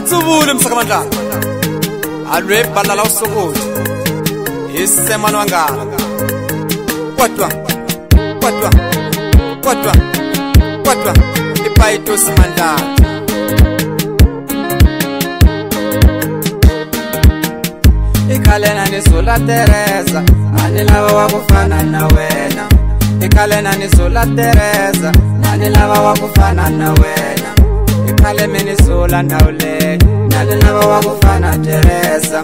atsubule msakamandlana alwebhalala usokoji isemani wangala kodwa kodwa kodwa kodwa ibhayitosimandlana ikalena nizula tereza ani lava wa kufana na wena ikalena nizula tereza ani lava wa kufana na wena ikhale mina isula ndawuleyo ndanilava wakufana teresa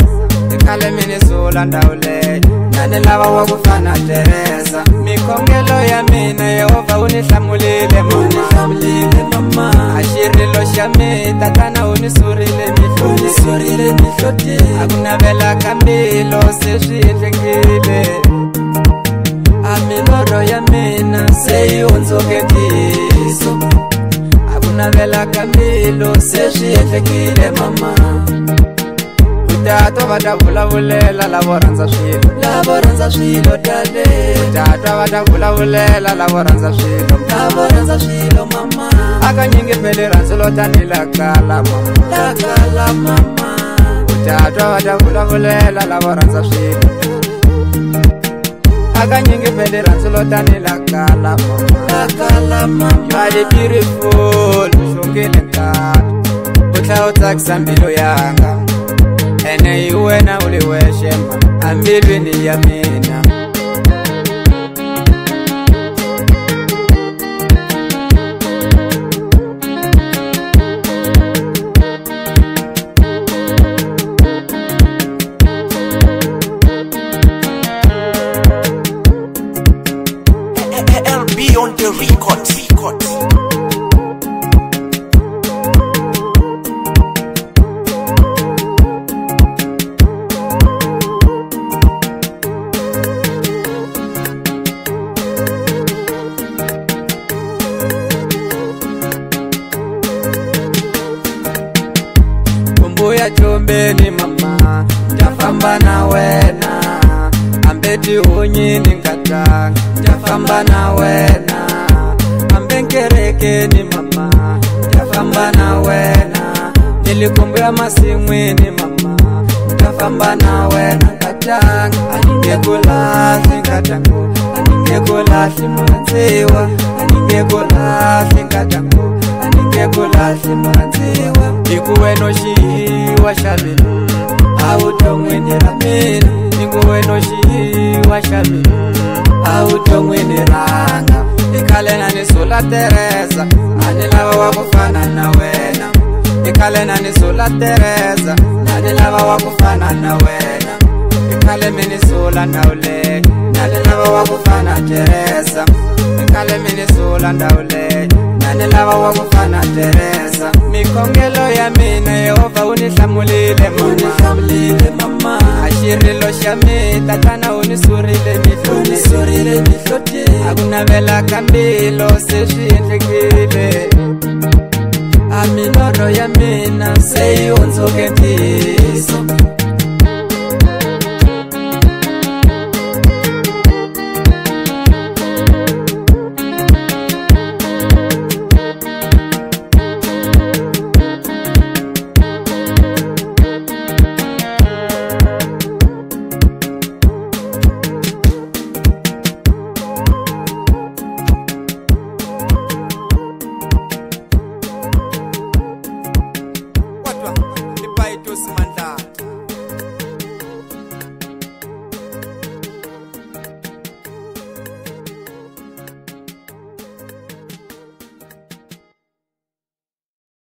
ikhale mina isula ndawuleyo ndanilava wakufana teresa mikhongelo ya mina yehovha u ni hlamulile mama a xirilo xa mi tatana u ni surile mihlosurile mihloti a ku navela ka mbilo se swi endlekile a milorho ya mina se yi hundzuketiso navelaka mbilo se swi endlekile mama utatwa va ta vulavulela lavo rhandza swilo lavo rhandza swilo tale utatwa va ta vulavulela lavo rhandza swilo lavo rhandza swilo mama akanyingi mbele rhandzulo tani lakala mama lakala mama utatwa va ta vulavulela lavo rhandza swilo akanyengebendera nzilotanela kalamamaebirifol sokele kala kutlao tsakisa mbilo yanga ene iwena uliweshema ambilwini ya mina tombeni mama ndafamba na wena ambeti unyini ngata ndafamba na wena ambenkerekeni mama ndafamba na wena nilikumbu ya masimwini mama ndafamba na wena ngatanga aningekulahli ngatangu aningekulahli manziwa aningekulahli ngatangu aningekulahli manziwa ikuwenoshii washamenu autongwenera menu ningowenoshiwa shamenu autongweneranga ikalena ni sula teresa anilava wa kufana na wena ikalena ni sula teresa anilava wa kufana na wena ikalemini sula ndawule nanilava wa kufana teresa ikalemini sula ndawule nanilava wa kufana teresa yenza mikhongelo ya mina yehovha u ni hlamulile mama a xirilo xa mitatana u ni surile mihloti a ku navela ka mbilo se swi endleki